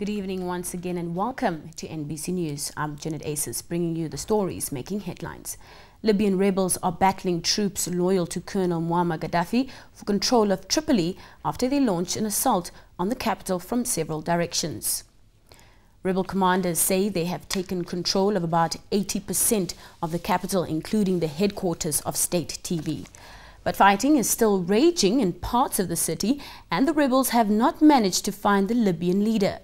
Good evening once again and welcome to NBC News. I'm Janet Aces bringing you the stories making headlines. Libyan rebels are battling troops loyal to Colonel Muammar Gaddafi for control of Tripoli after they launched an assault on the capital from several directions. Rebel commanders say they have taken control of about 80% of the capital, including the headquarters of state TV. But fighting is still raging in parts of the city and the rebels have not managed to find the Libyan leader.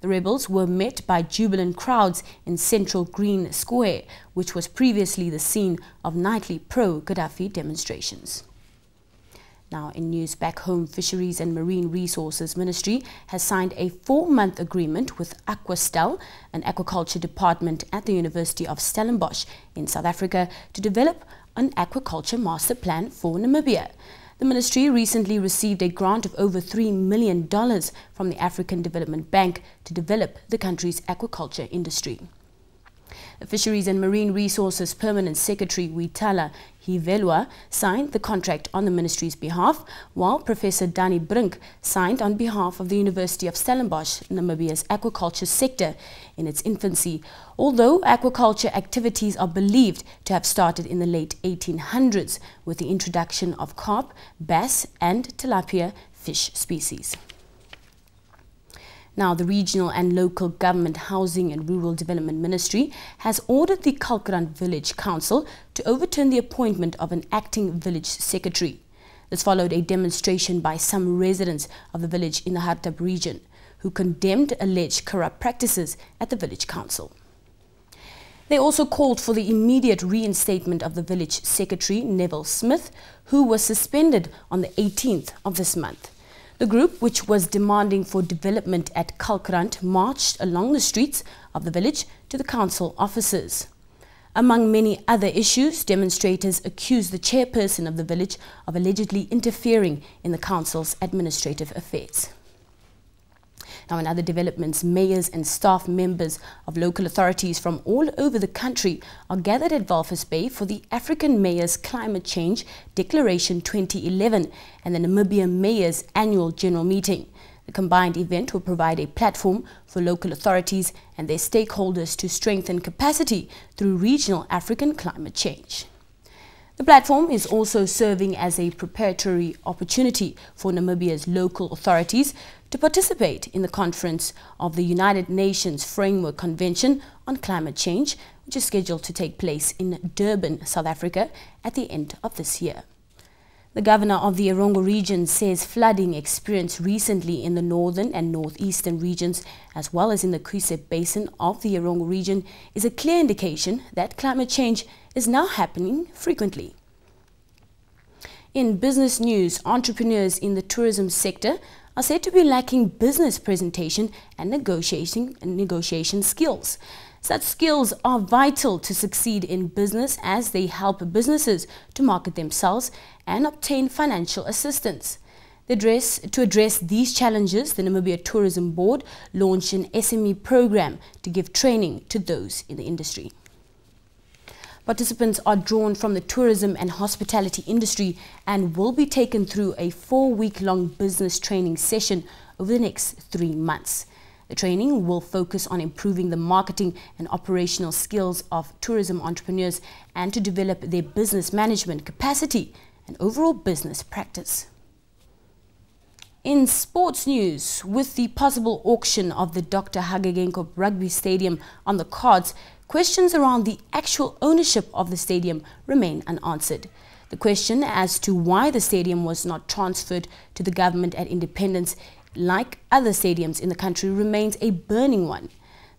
The rebels were met by jubilant crowds in central Green Square, which was previously the scene of nightly pro-Gaddafi demonstrations. Now, in news back home, Fisheries and Marine Resources Ministry has signed a four-month agreement with Aquastel, an aquaculture department at the University of Stellenbosch in South Africa, to develop an aquaculture master plan for Namibia. The ministry recently received a grant of over $3 million from the African Development Bank to develop the country's aquaculture industry. Fisheries and Marine Resources Permanent Secretary Ulitala Hiveluah signed the contract on the ministry's behalf, while Professor Danie Brink signed on behalf of the University of Stellenbosch, Namibia's aquaculture sector in its infancy, although aquaculture activities are believed to have started in the late 1800s with the introduction of carp, bass and tilapia fish species. Now, the Regional and Local Government Housing and Rural Development Ministry has ordered the Kalkrand Village Council to overturn the appointment of an acting village secretary. This followed a demonstration by some residents of the village in the Hardap region who condemned alleged corrupt practices at the village council. They also called for the immediate reinstatement of the village secretary, Neville Smith, who was suspended on the 18th of this month. The group, which was demanding for development at Kalkrand, marched along the streets of the village to the council offices. Among many other issues, demonstrators accused the chairperson of the village of allegedly interfering in the council's administrative affairs. Now, in other developments, mayors and staff members of local authorities from all over the country are gathered at Walvis Bay for the African Mayors Climate Change Declaration 2011 and the Namibia Mayors Annual General Meeting. The combined event will provide a platform for local authorities and their stakeholders to strengthen capacity through regional African climate change. The platform is also serving as a preparatory opportunity for Namibia's local authorities to participate in the conference of the United Nations Framework Convention on Climate Change, which is scheduled to take place in Durban, South Africa at the end of this year. The governor of the Erongo region says flooding experienced recently in the northern and northeastern regions, as well as in the Kuiseb basin of the Erongo region, is a clear indication that climate change is now happening frequently. In business news, entrepreneurs in the tourism sector are said to be lacking business presentation and negotiation, and negotiation skills. Such skills are vital to succeed in business as they help businesses to market themselves and obtain financial assistance. Address, to address these challenges, the Namibia Tourism Board launched an SME program to give training to those in the industry. Participants are drawn from the tourism and hospitality industry and will be taken through a four-week-long business training session over the next three months. The training will focus on improving the marketing and operational skills of tourism entrepreneurs and to develop their business management capacity and overall business practice. In sports news, with the possible auction of the Dr. Hage Rugby Stadium on the cards, questions around the actual ownership of the stadium remain unanswered. The question as to why the stadium was not transferred to the government at independence, like other stadiums in the country, remains a burning one.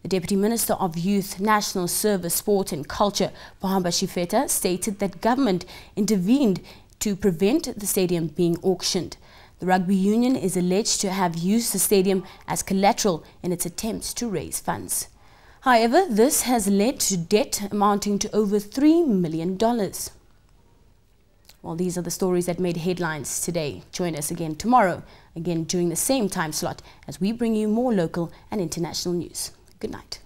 The Deputy Minister of Youth, National Service, Sport and Culture, Pohamba Shifeta, stated that government intervened to prevent the stadium being auctioned. The rugby union is alleged to have used the stadium as collateral in its attempts to raise funds. However, this has led to debt amounting to over $3 million. Well, these are the stories that made headlines today. Join us again tomorrow, again during the same time slot, as we bring you more local and international news. Good night.